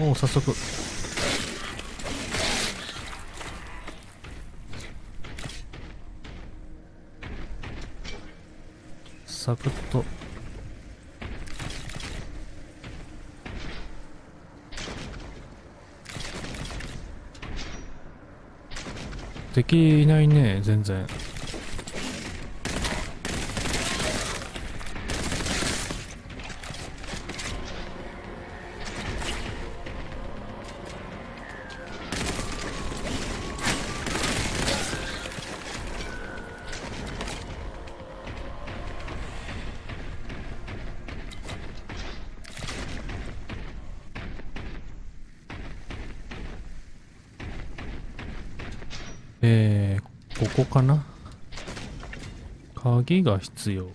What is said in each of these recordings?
おお早速。サクッと。敵いないね全然。えー、ここかな？鍵が必要。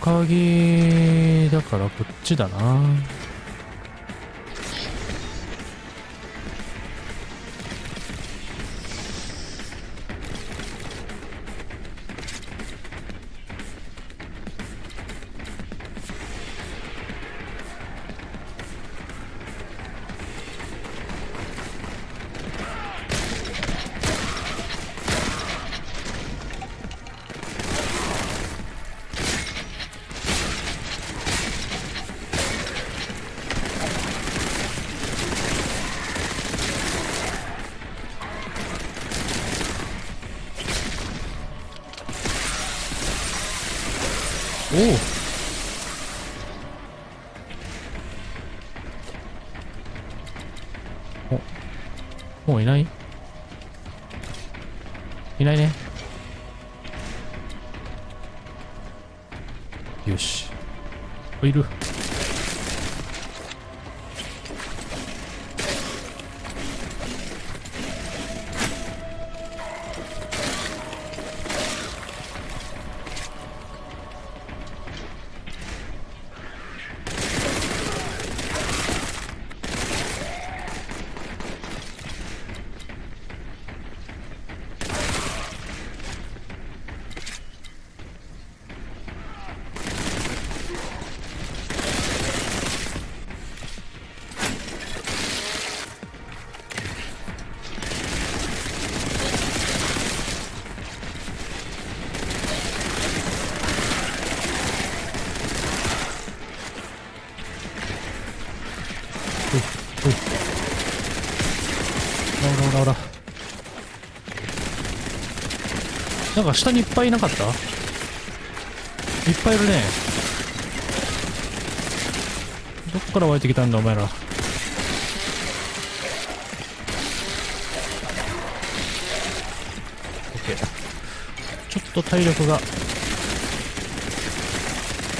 鍵だからこっちだな。もういない？いないね。よし。いる。か下にいっぱいいなかった？いっぱいいるね。どっから湧いてきたんだお前ら。ちょっと体力がち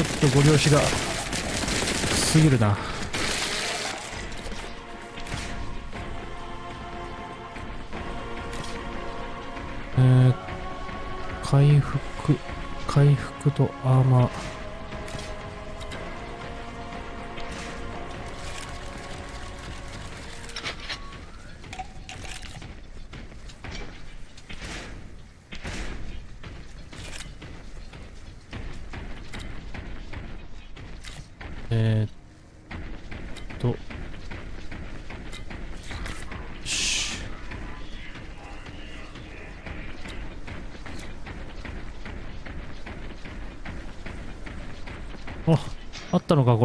ょっとご了承が過ぎるな。えー、回復回復とアーマー、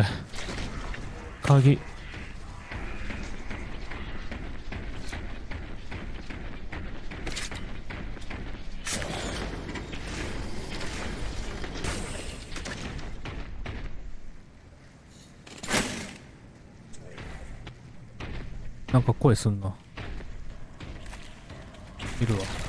れ。鍵。なんか声すんな。いるわ。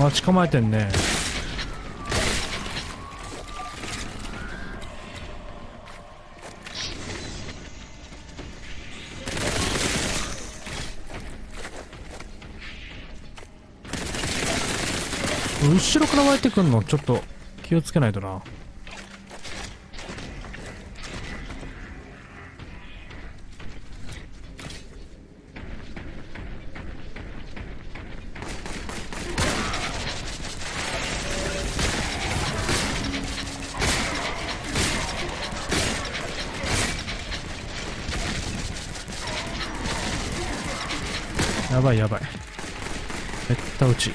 待ち構えてんね。後ろから湧いてくんのちょっと気をつけないとな。やばいやばい。めった打ち。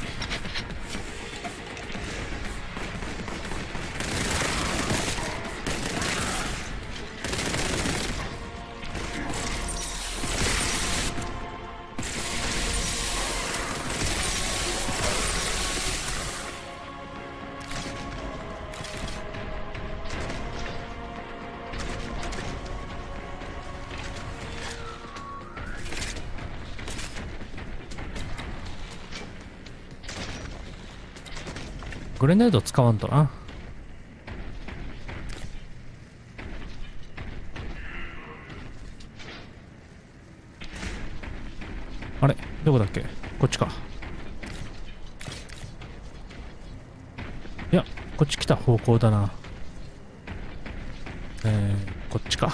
グレネード使わんとな。あれ？どこだっけ？こっちか。いやこっち来た方向だな。えー、こっちか。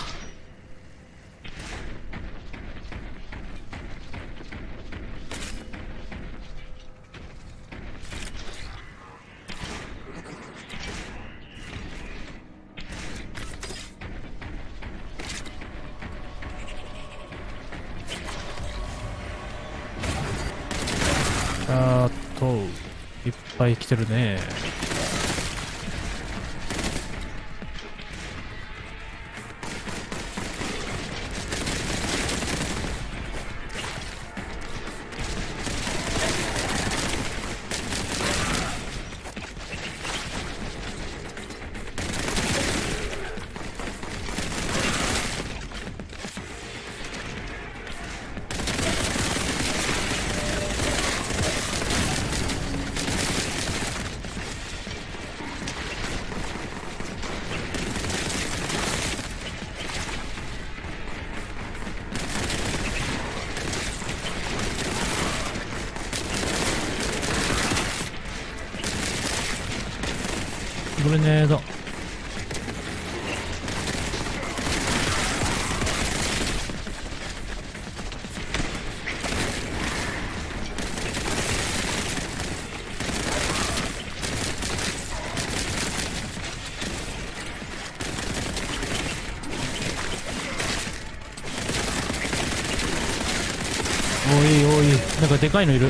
ぱい来てるね。グレネード。おいおい。なんかでかいのいる。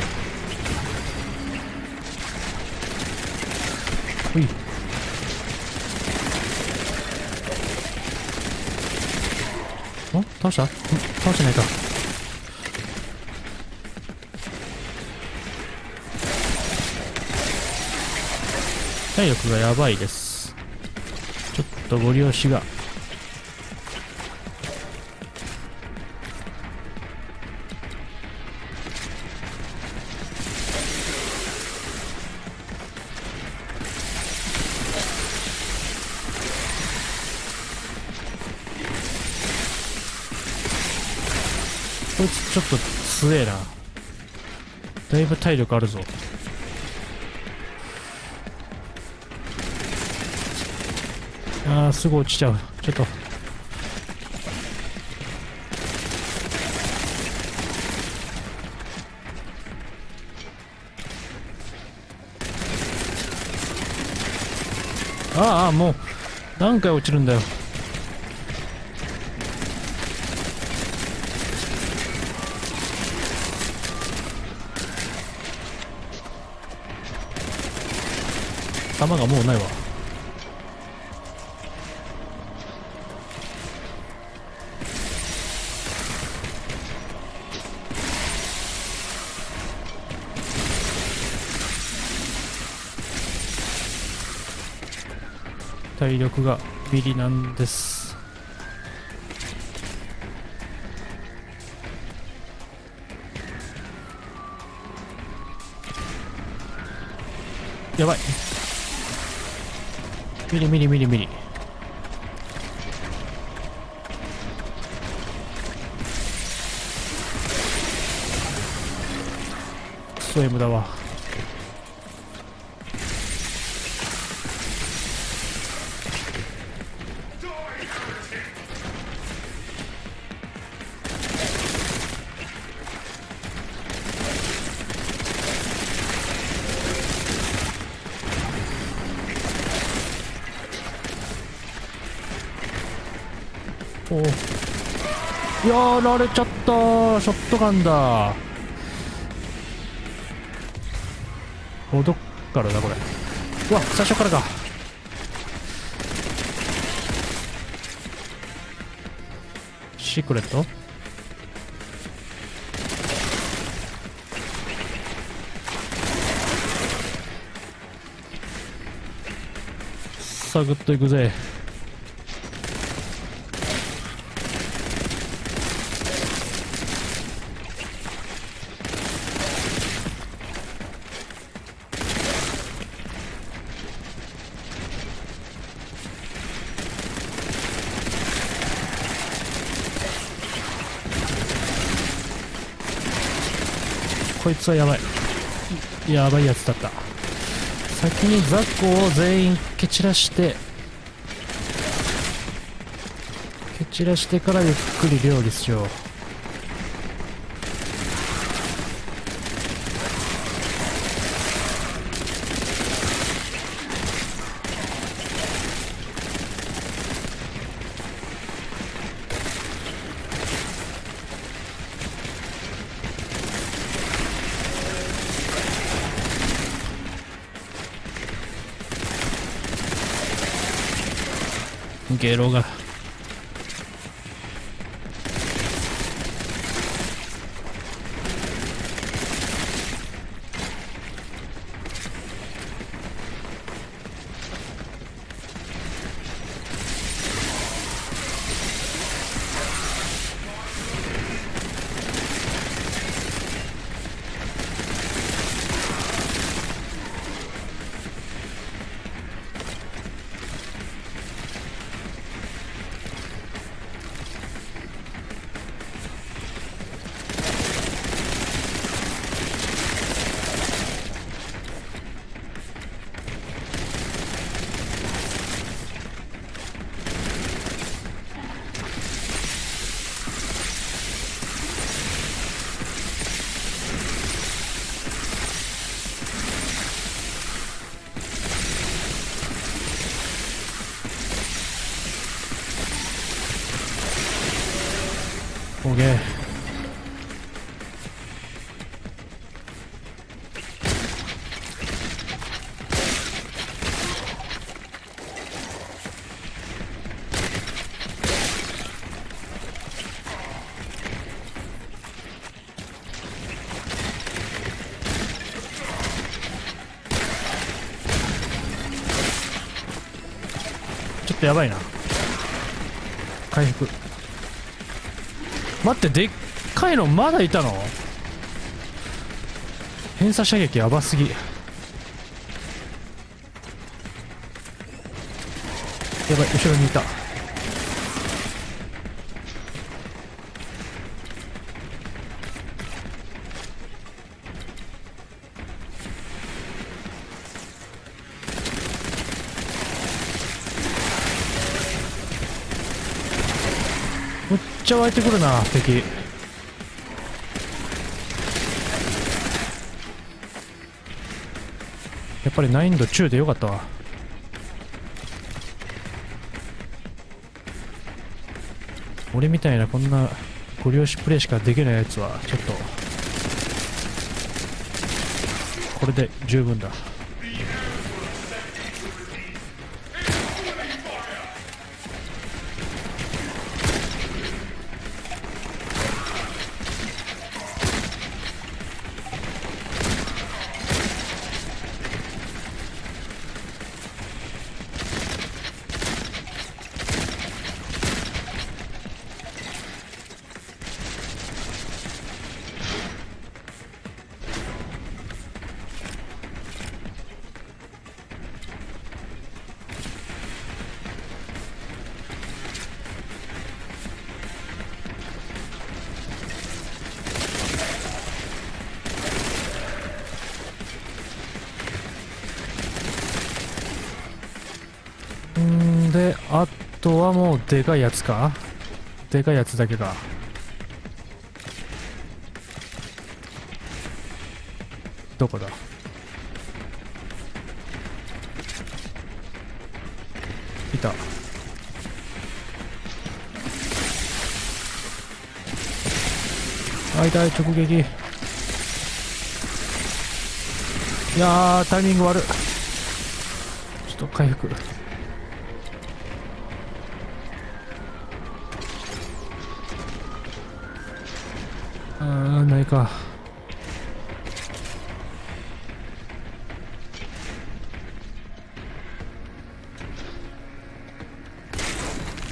倒した？倒してないか。体力がやばいです。ちょっとご利用しが。強えな。だいぶ体力あるぞ。あーすぐ落ちちゃう。ちょっと。ああもう。何回落ちるんだよ。弾がもうないわ。体力がビリなんです。やばい。ミリミリミリミリ。クソ M だわ。やられちゃった。ショットガンだ。おどっからだこれ。うわ最初からか。シークレット？さあグッといくぜ。こいつはやばい。やばいやつだった。先に雑魚を全員蹴散らして蹴散らしてからゆっくり料理しよう。ゲロがオーケーちょっとやばいな。回復。待ってでっかいのまだいたの？偏差射撃やばすぎ。やばい後ろにいた。っちゃ湧いてくるな敵。やっぱり難易度中でよかったわ。俺みたいなこんなご利用しプレイしかできないやつはちょっとこれで十分だ。とはもうでかいやつか？でかいやつだけか。どこだ？いた。あ痛い直撃。いやタイミング悪ちょっと回復。あーないか。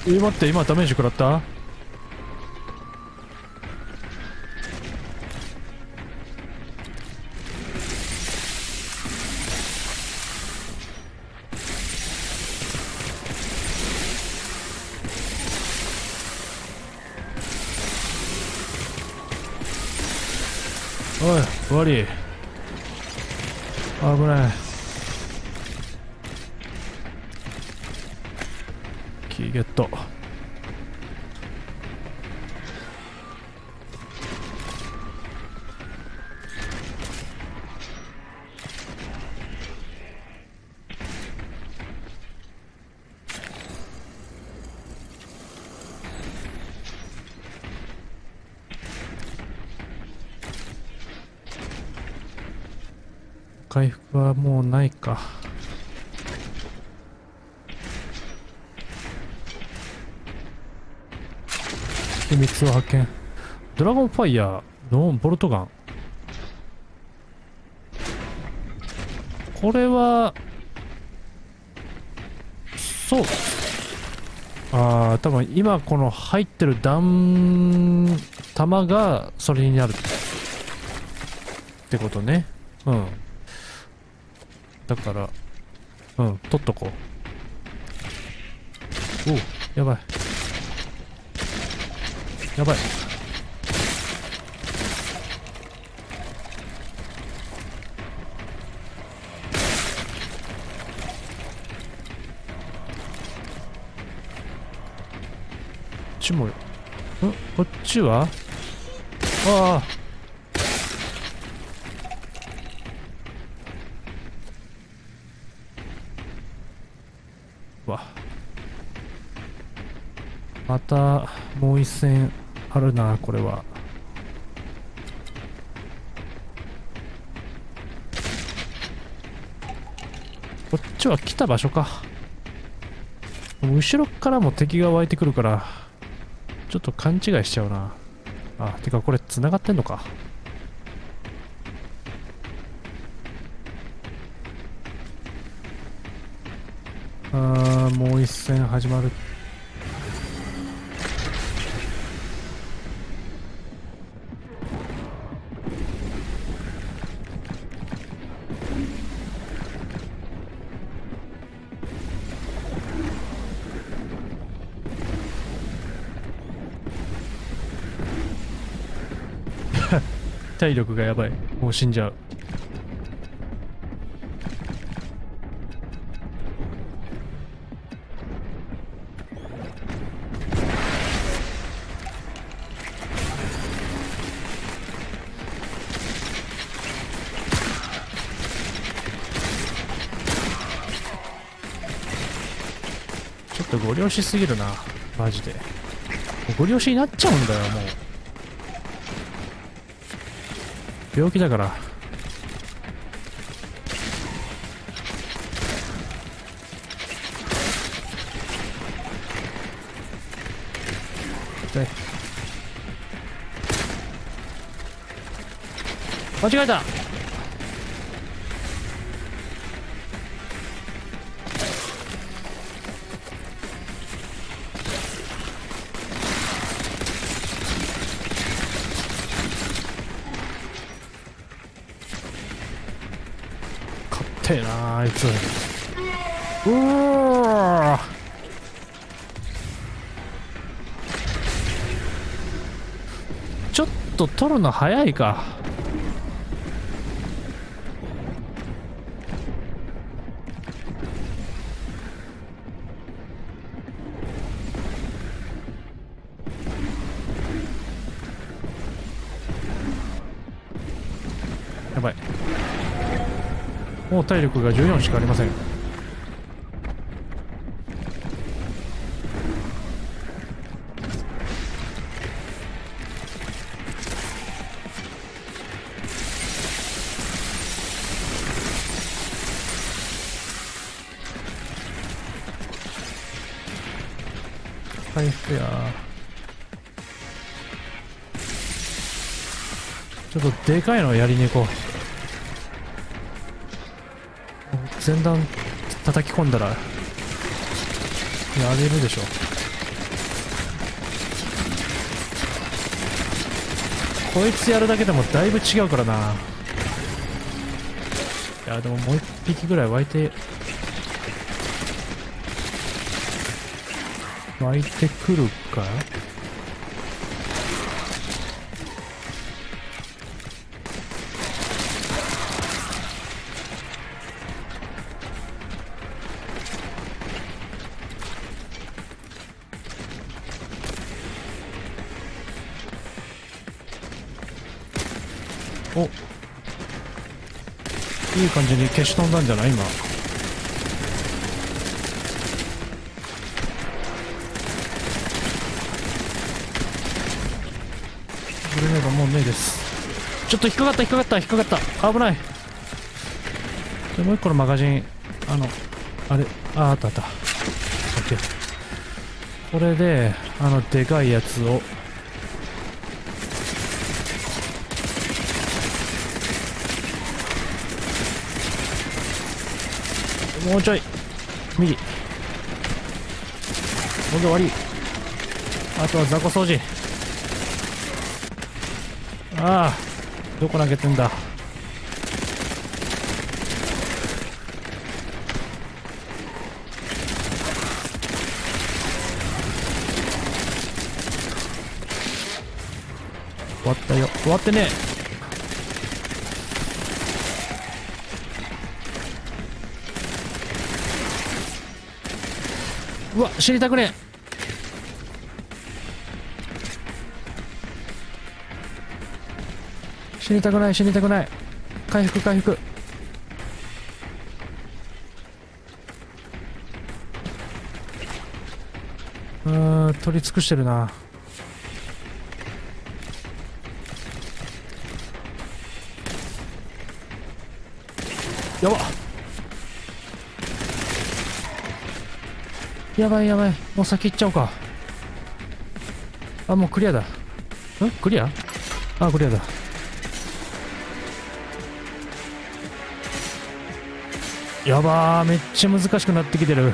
え待って今ダメージ食らった？わり危ない。キーゲット。回復はもうないか。秘密を発見。ドラゴンファイヤーのボルトガン。これはそう。ああ多分今この入ってる弾弾がそれになるってことね。うん。だからうん取っとこう。おうやばい。やばい。こっちもん？こっちは？ああわまたもう一戦あるなこれは。こっちは来た場所か。後ろからも敵が湧いてくるからちょっと勘違いしちゃうな。あてかこれ繋がってんのか。あーもう一戦始まる。って体力がやばい。もう死んじゃう。ちょっとご利しすぎるな。マジで。ご利しになっちゃうんだよもう。病気だから。痛い。間違えた。てえなあいつ。うわちょっと取るの早いか。体力が14しかありません。回復や。ちょっとでかいのやりに行こう。前段叩き込んだらやれるでしょ。こいつやるだけでもだいぶ違うからな。いやでももう一匹ぐらい湧いて湧いてくるか？いい感じに消し飛んだんじゃない？今。グレネードもうねえです。ちょっと引っかかった引っかかった引っかかった。危ない。でもう一個のマガジン。あのあれ？ああったあった。これであのでかいやつをもうちょい。右。これで終わりあとは雑魚掃除。ああ。どこ投げてんだ。終わったよ。終わってねう知りたくねえ。死にたくない死にたくない。回復回復。うーん取り尽くしてるな。やばいやばい。もう先行っちゃおうか。あもうクリアだ。ん？クリア？あクリアだ。やばー。めっちゃ難しくなってきてる。